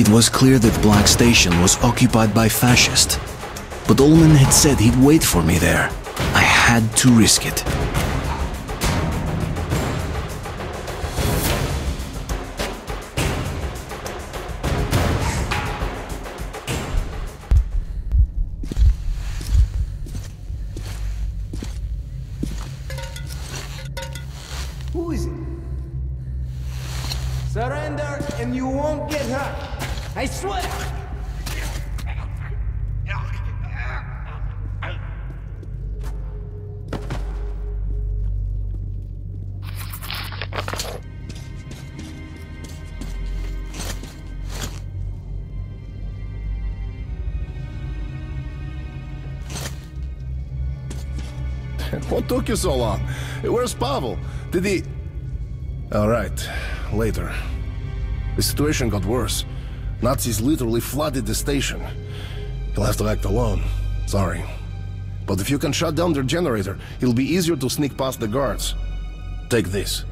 It was clear that Black Station was occupied by fascists. But Ullman had said he'd wait for me there. I had to risk it. Took you so long? Where's Pavel? Did he... Alright, later. The situation got worse. Nazis literally flooded the station. He'll have to act alone. Sorry. But if you can shut down their generator, it'll be easier to sneak past the guards. Take this.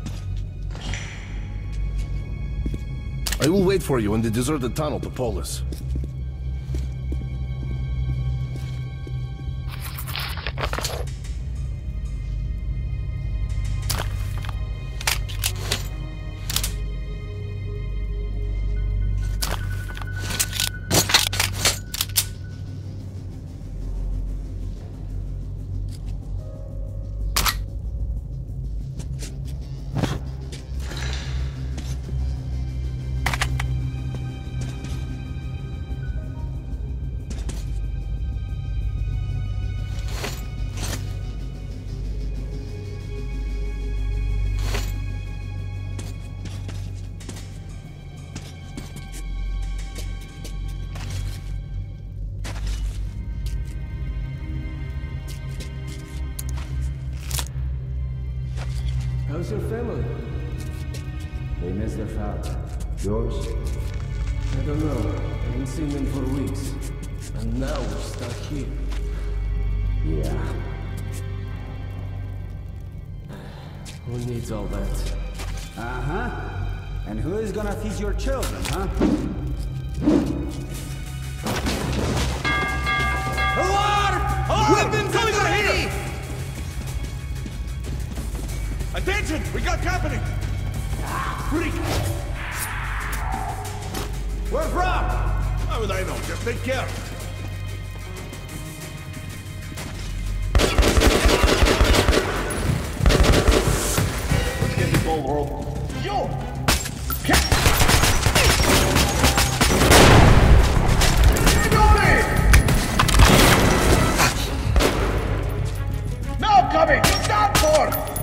I will wait for you in the deserted tunnel to Polis. Your children, coming! Stop for!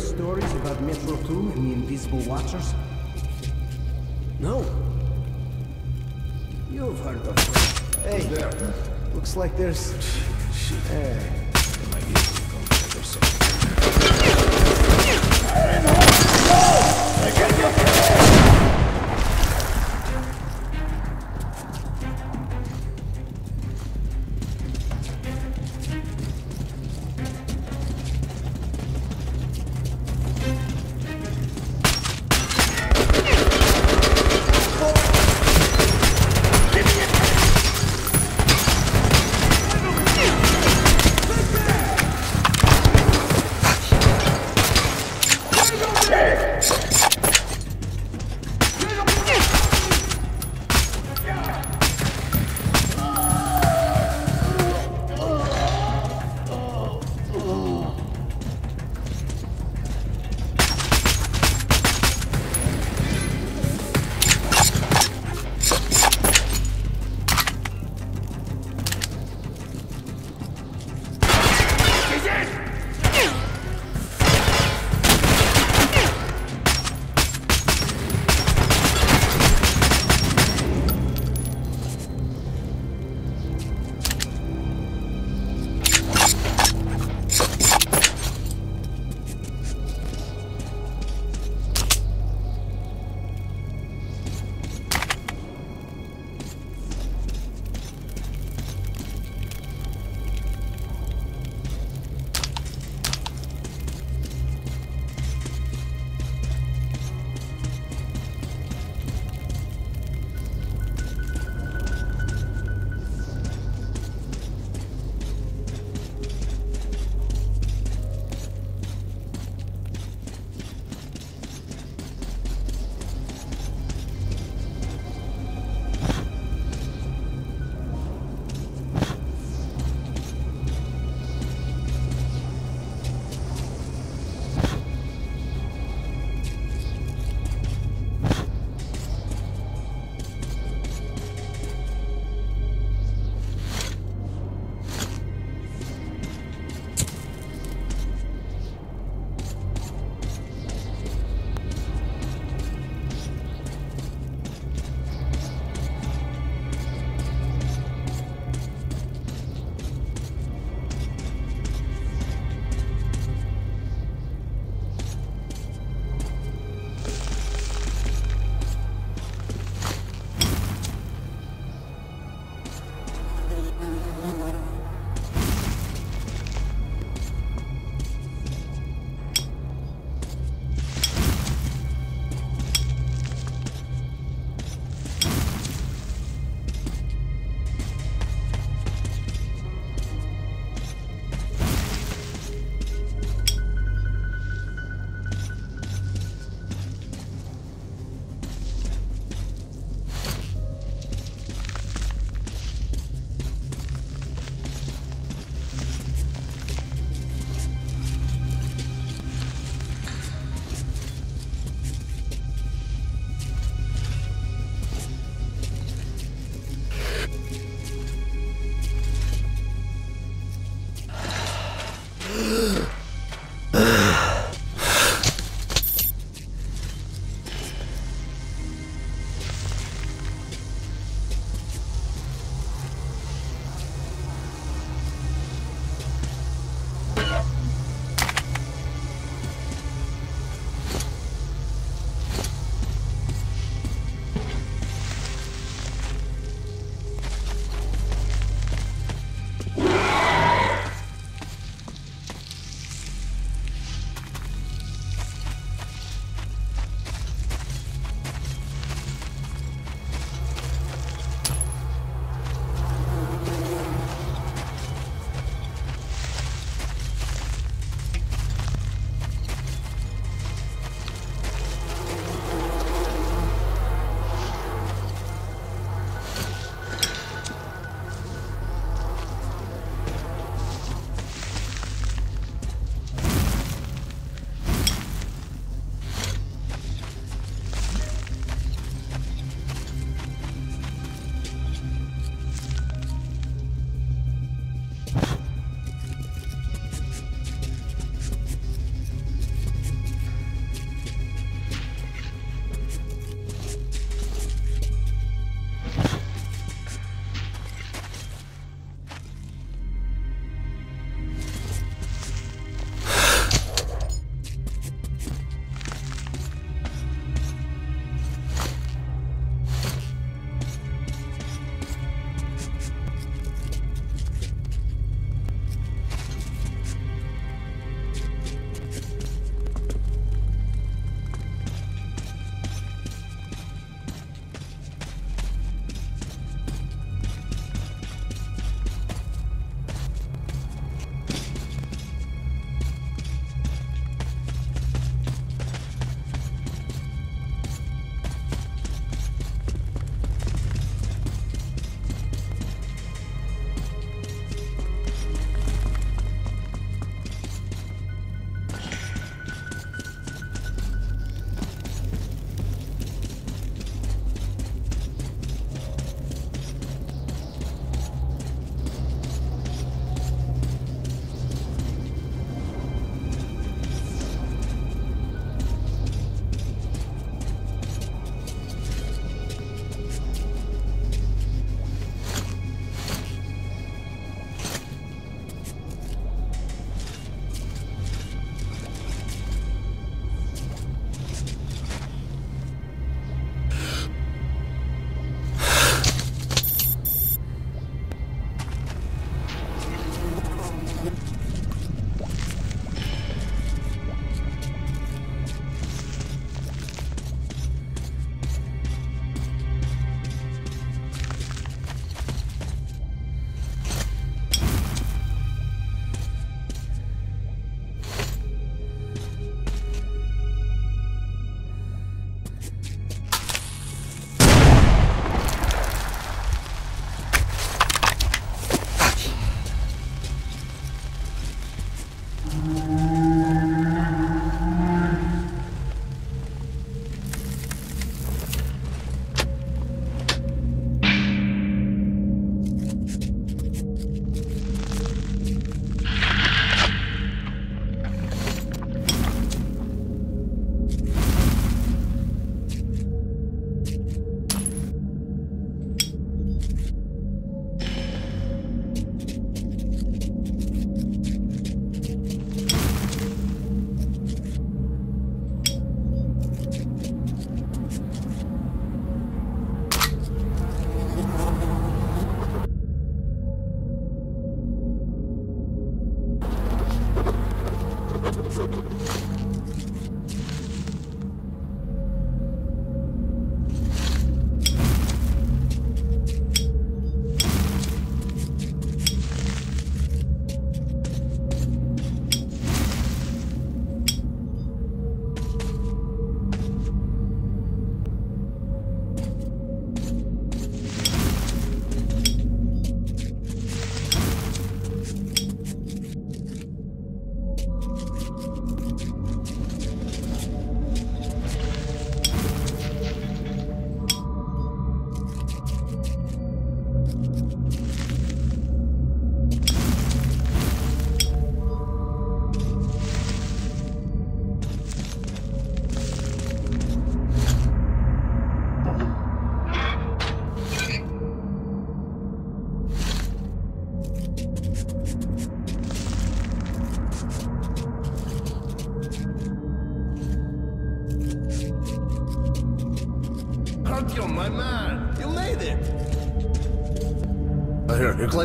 The stories about Metro 2 and the Invisible Watchers? No. You've heard of them. Hey, there. looks like there's... Hey.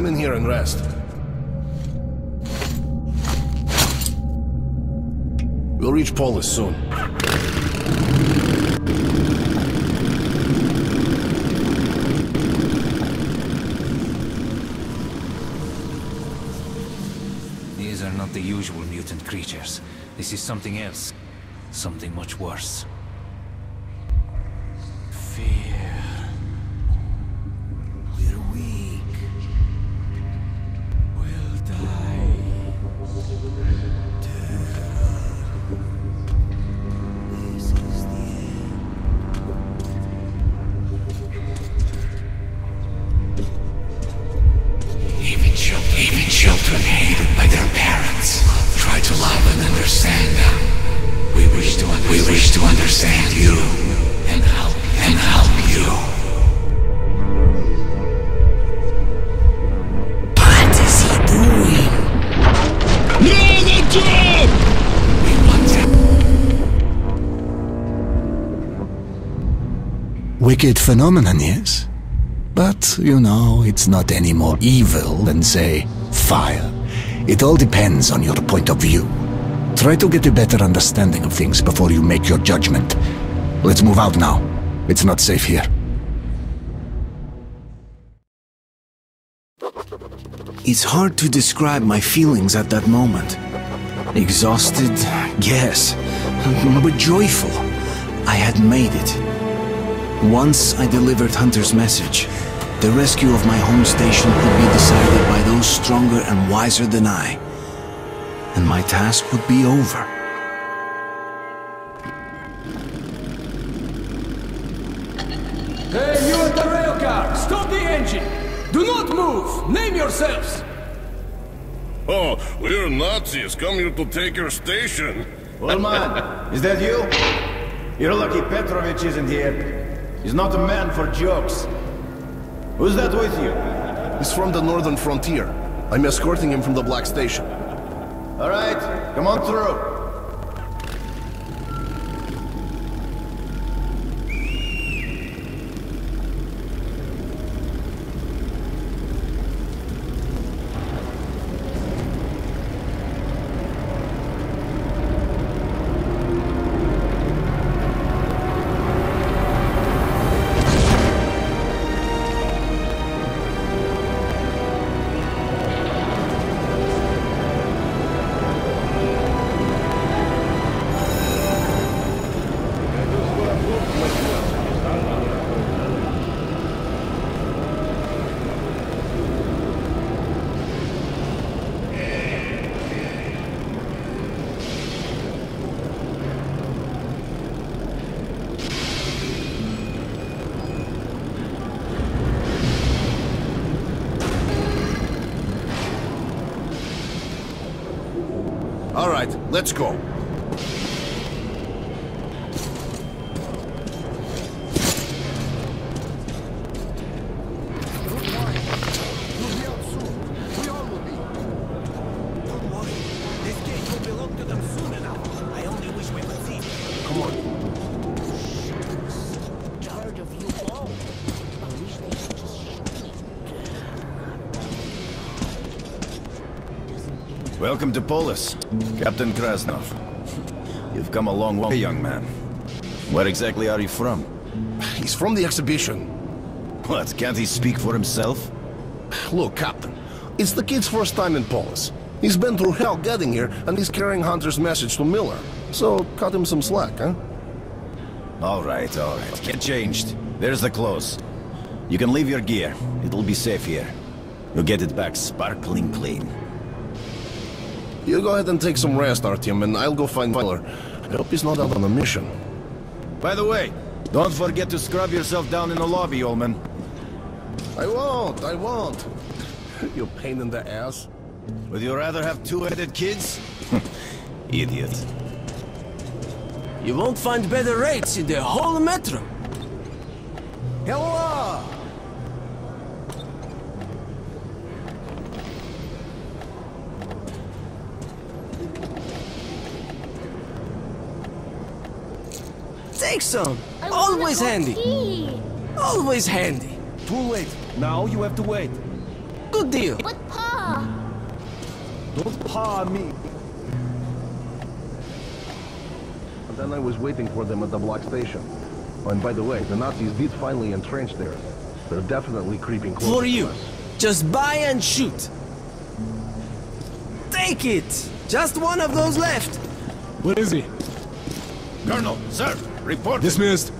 Climb in here and rest. We'll reach Polis soon. These are not the usual mutant creatures. This is something else. Something much worse. Fear. Wicked phenomenon, yes? But, you know, it's not any more evil than, say, fire. It all depends on your point of view. Try to get a better understanding of things before you make your judgment. Let's move out now. It's not safe here. It's hard to describe my feelings at that moment. Exhausted, yes, but joyful. I had made it. Once I delivered Hunter's message, the rescue of my home station could be decided by those stronger and wiser than I. And my task would be over. Hey, you at the rail car! Stop the engine! Do not move! Name yourselves! Oh, we're Nazis come here to take your station. Well, man, is that you? You're lucky Petrovich isn't here. He's not a man for jokes. Who's that with you? He's from the northern frontier. I'm escorting him from the Black Station. All right, come on through. Let's go. Welcome to Polis, Captain Krasnov. You've come a long way, young man. Where exactly are you from? He's from the exhibition. What, can't he speak for himself? Look, Captain, it's the kid's first time in Polis. He's been through hell getting here, and he's carrying Hunter's message to Miller. So, cut him some slack, huh? All right, all right. Get changed. There's the clothes. You can leave your gear. It'll be safe here. You'll get it back sparkling clean. You go ahead and take some rest, Artyom, and I'll go find Miller. I hope he's not out on a mission. By the way, don't forget to scrub yourself down in the lobby, Ullman. I won't, I won't. you pain in the ass. Would you rather have two-headed kids? Idiot. You won't find better rates in the whole metro. Hello! Take some. I Always handy. ski. Always handy. Too late. Now you have to wait. Good deal. But Pa, Don't paw me. And then I was waiting for them at the block station. Oh, and by the way, the Nazis did finally entrench there. They're definitely creeping closer For to you. Just buy and shoot. Take it. Just one of those left. Where is he? Colonel, sir, report. Dismissed.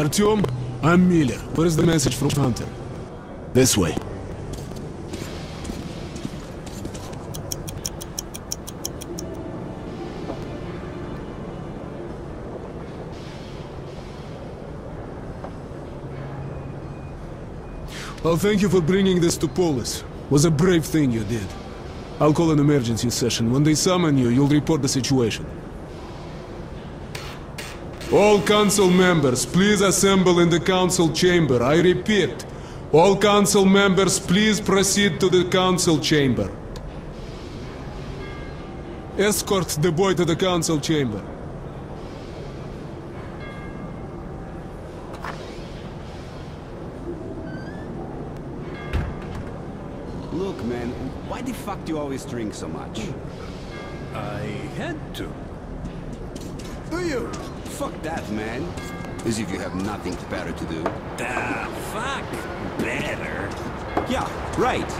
Artyom, I'm Miller. Where is the message from Hunter? This way. Well, thank you for bringing this to Polis. Was a brave thing you did. I'll call an emergency session. When they summon you, you'll report the situation. All council members, please assemble in the council chamber. I repeat, all council members, please proceed to the council chamber. Escort the boy to the council chamber. Look, man, why the fuck do you always drink so much? I had to. Do you? Fuck that, man. As if you have nothing better to do. Ah, fuck. Better. Yeah, right.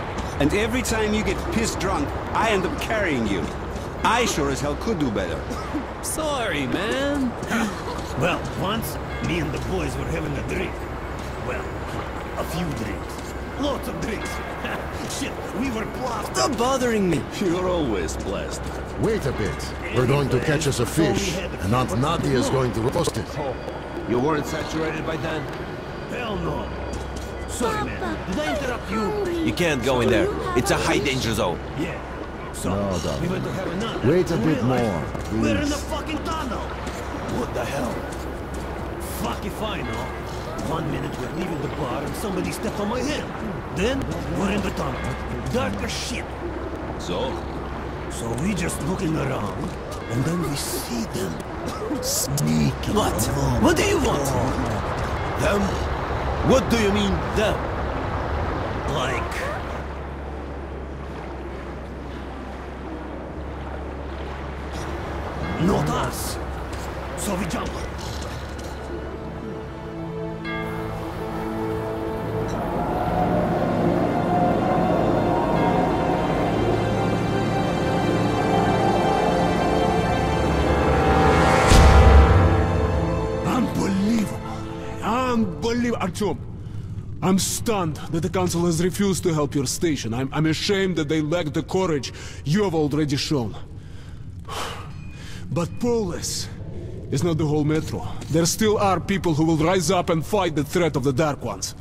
And every time you get pissed drunk, I end up carrying you. I sure as hell could do better. Sorry, man. well, once, me and the boys were having a drink. Well, a few drinks. Lots of drinks. Shit, we were blasted. Stop bothering me. You're always blessed. Wait a bit. We're going to catch us a fish, and Aunt Nadia is going to roast it. Oh. You weren't saturated by then? Hell no. Sorry, man. Did I interrupt you? You can't go in there. It's a high danger zone. Yeah. So, No, darling. we went to have another. Wait a bit realize more, We're in the fucking tunnel. What the hell? Fuck if I know. One minute we're leaving the bar and somebody stepped on my hand. Then, we're in the tunnel. Dark as shit. So? So we just looking around, and then we see them. Sneaking. What? What do you want? Them? What do you mean, them? Like... Not us. I'm stunned that the Council has refused to help your station. I'm, I'm ashamed that they lack the courage you have already shown. But Polis is not the whole Metro. There still are people who will rise up and fight the threat of the Dark Ones.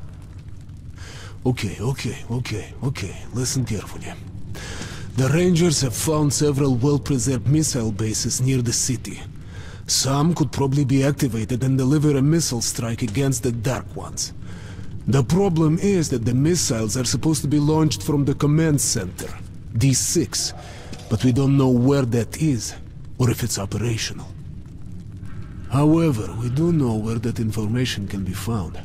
Okay, okay, okay, okay. Listen carefully. The Rangers have found several well-preserved missile bases near the city. Some could probably be activated and deliver a missile strike against the Dark Ones. The problem is that the missiles are supposed to be launched from the command center, D6, but we don't know where that is, or if it's operational. However, we do know where that information can be found.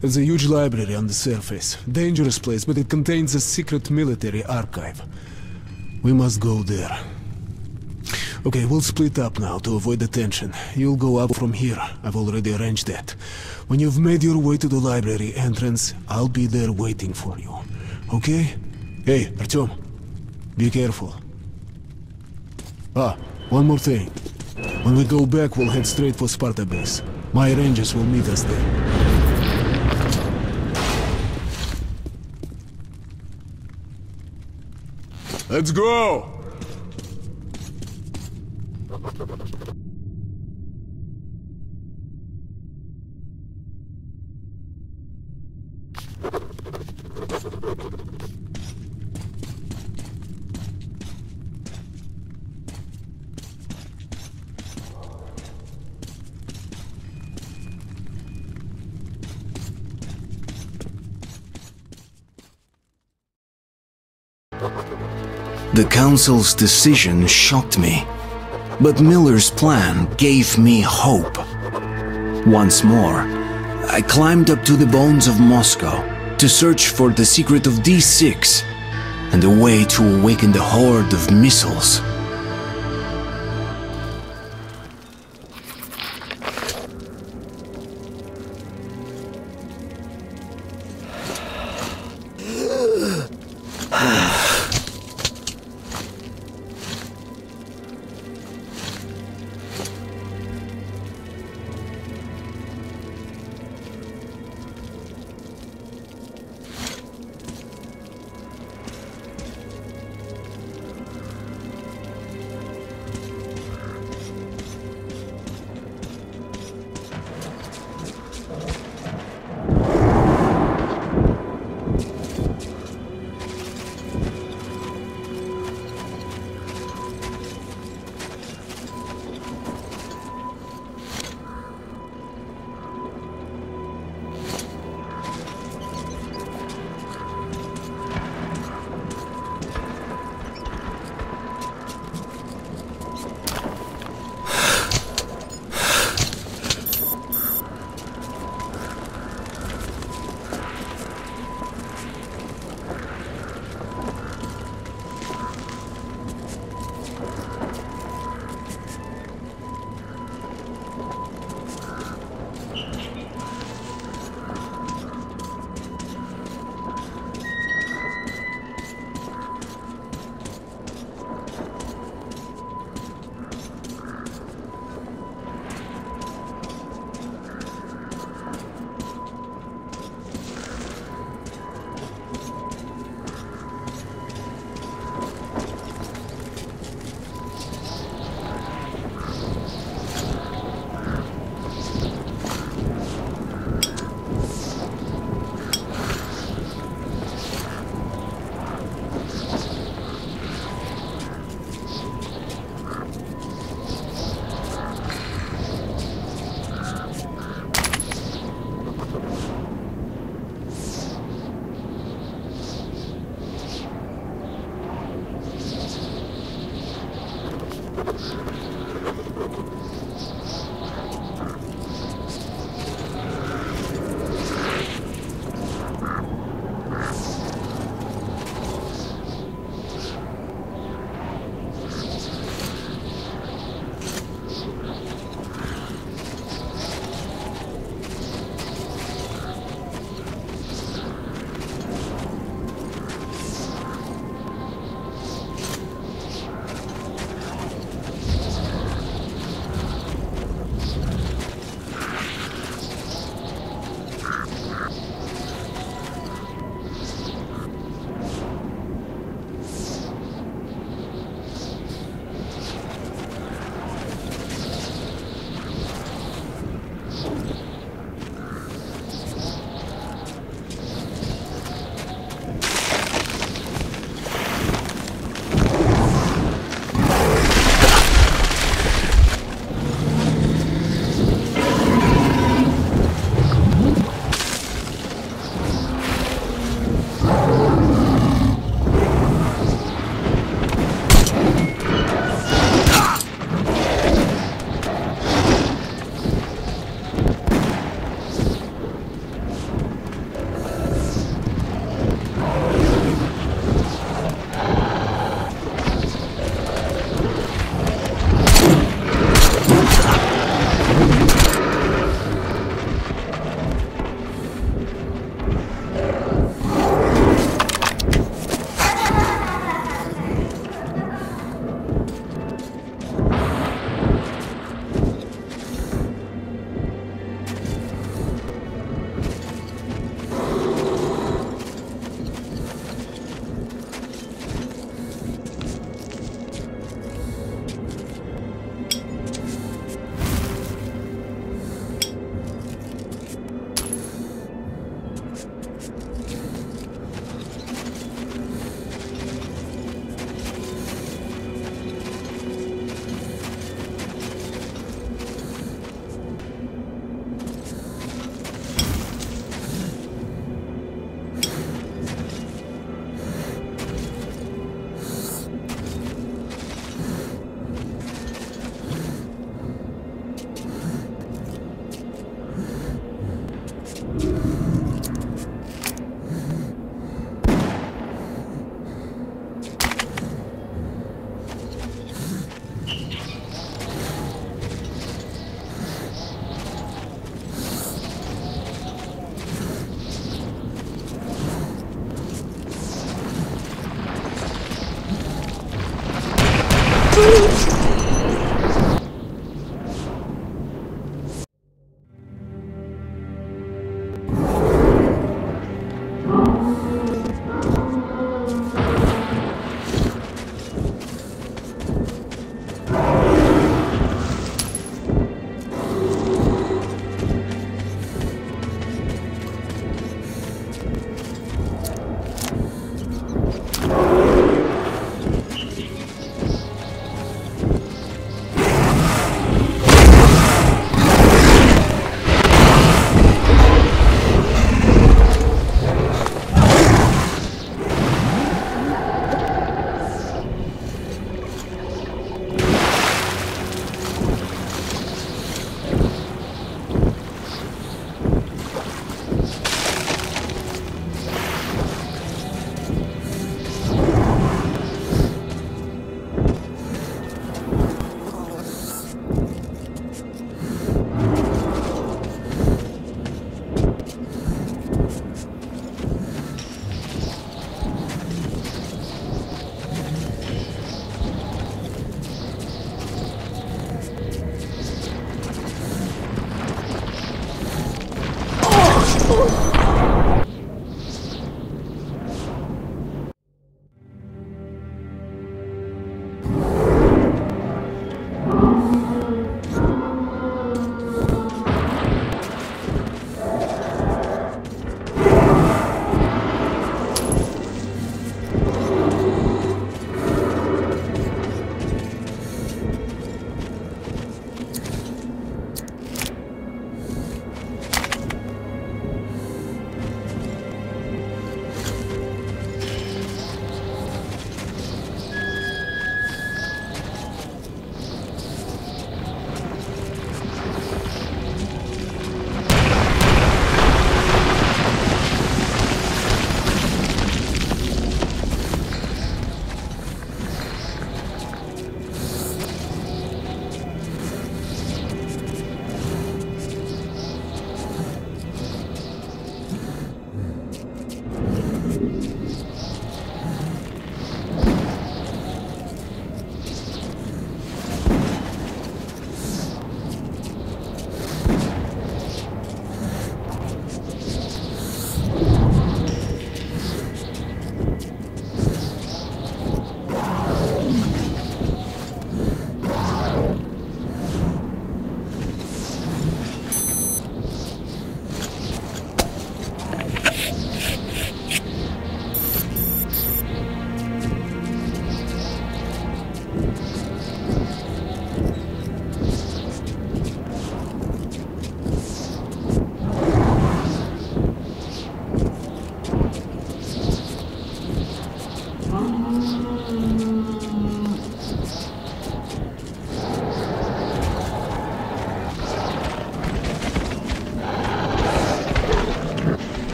There's a huge library on the surface. Dangerous place, but it contains a secret military archive. We must go there. Okay, we'll split up now to avoid the tension. You'll go up from here. I've already arranged that. When you've made your way to the library entrance, I'll be there waiting for you. Okay? Hey, Artyom. Be careful. Ah, one more thing. When we go back, we'll head straight for Sparta base. My rangers will meet us there. Let's go! The Council's decision shocked me, but Miller's plan gave me hope. Once more, I climbed up to the bones of Moscow to search for the secret of D6 and a way to awaken the hoard of missiles.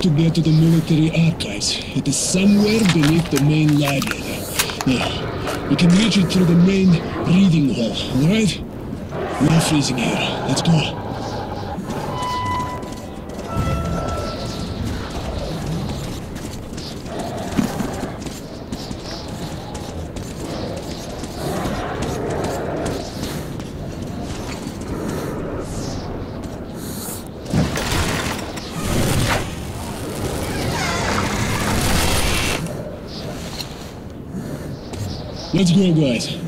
To get to the military archives. It is somewhere beneath the main library. Now, we can reach it through the main reading hall, alright? No freezing here. Let's go. Let's go, guys.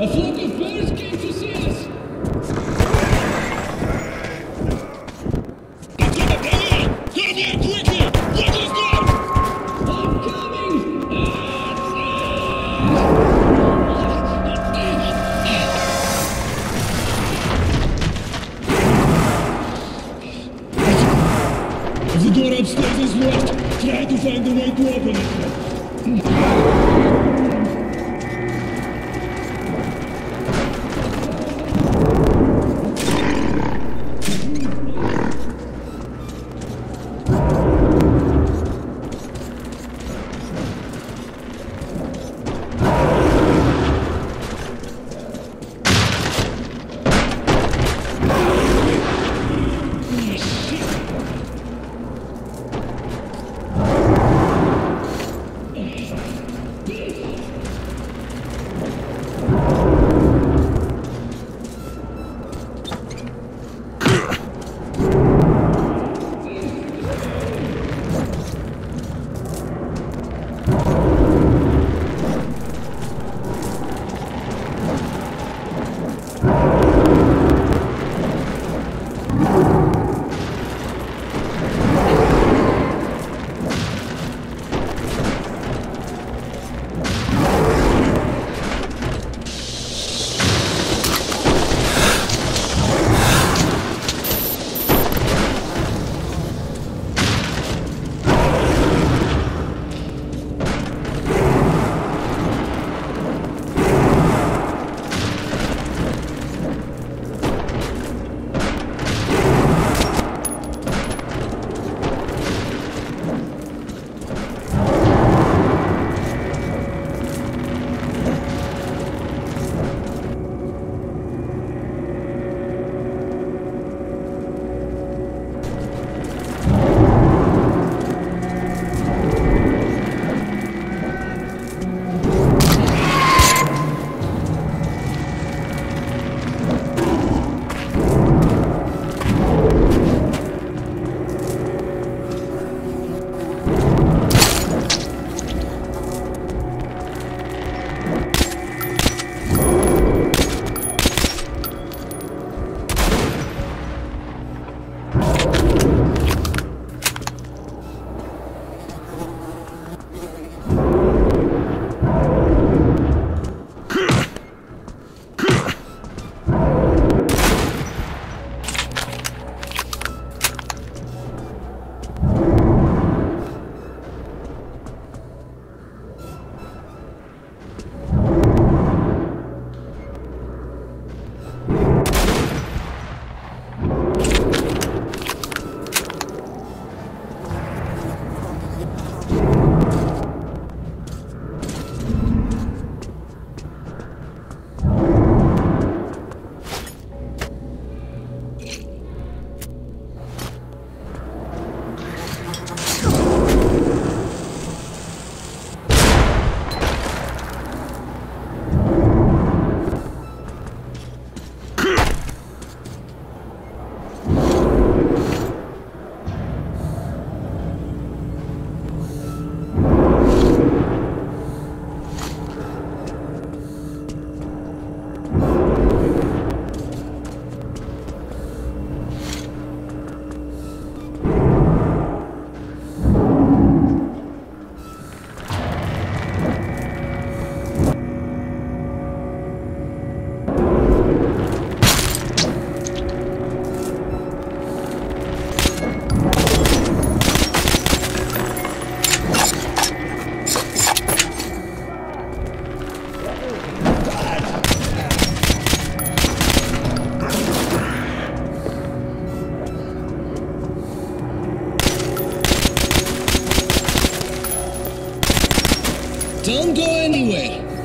A flock of birds came to see us.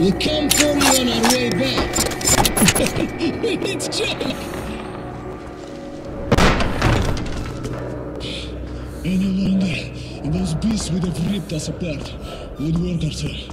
We'll come for you on our way back. it's joke. Any longer, those beasts would have ripped us apart. Good work,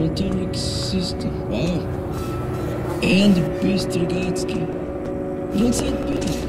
motoric system. Wow. And Bystrigatsky. Don't sound bad.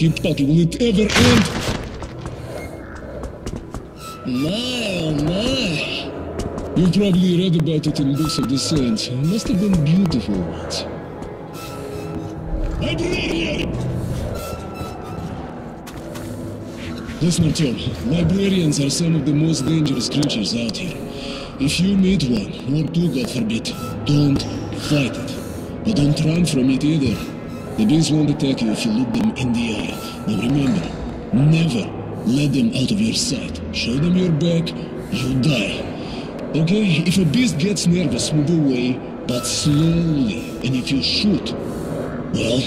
Keep talking. Will it ever end? My, oh my. You've probably read about it in books of the saints. It must have been beautiful ones. I! Listen, Tom, librarians are some of the most dangerous creatures out here. If you meet one, or two, God forbid, don't fight it. But don't run from it either. The bees won't attack you if you look them in the eye. Now remember, never let them out of your sight. Show them your back, you die. Okay? If a beast gets nervous, move away, but slowly. And if you shoot, well,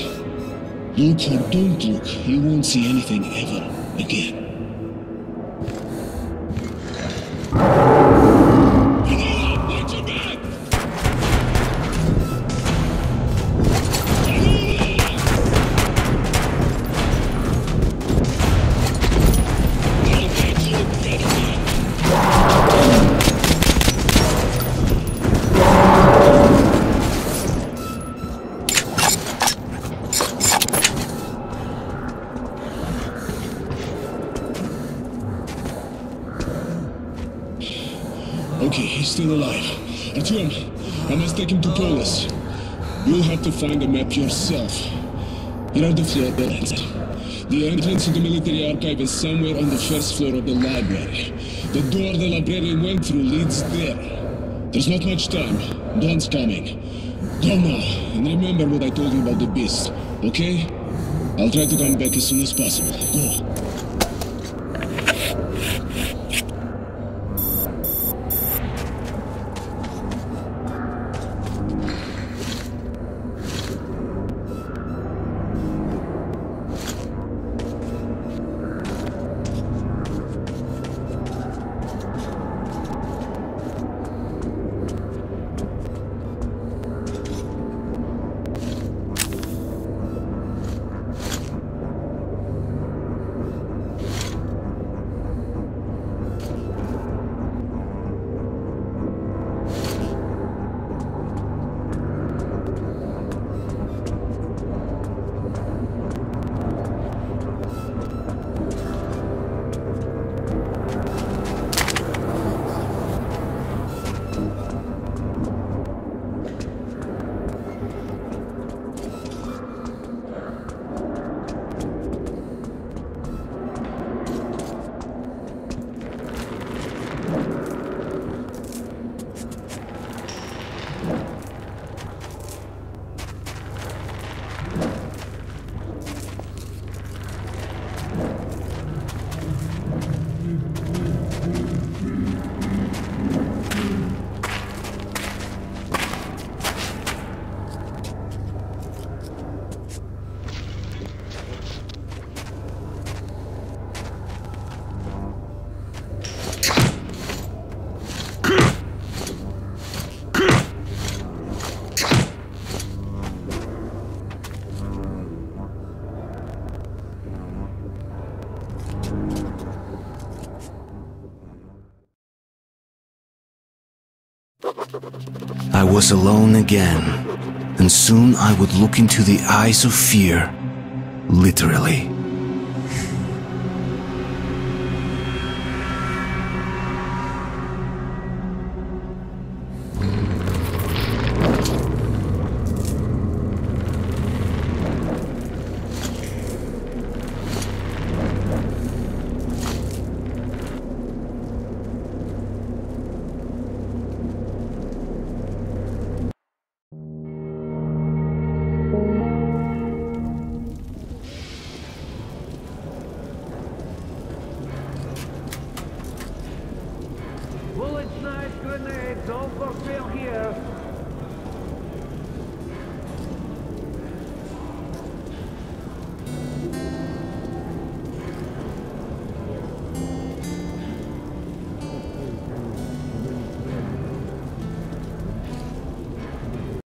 look or don't look, you won't see anything ever again. Find the map yourself. Are the floor plans. The entrance to the military archive is somewhere on the first floor of the library. The door the librarian went through leads there. There's not much time. Dawn's coming. Go now, and remember what I told you about the beast, okay? I'll try to come back as soon as possible. Go. I was alone again, and soon I would look into the eyes of fear, literally.